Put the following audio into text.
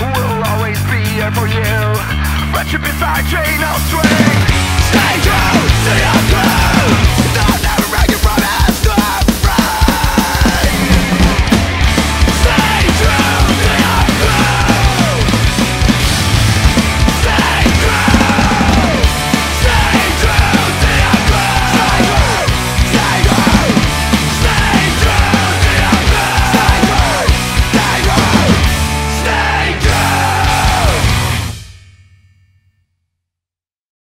will always be here for you. Friendship is my chain of strength. Stay true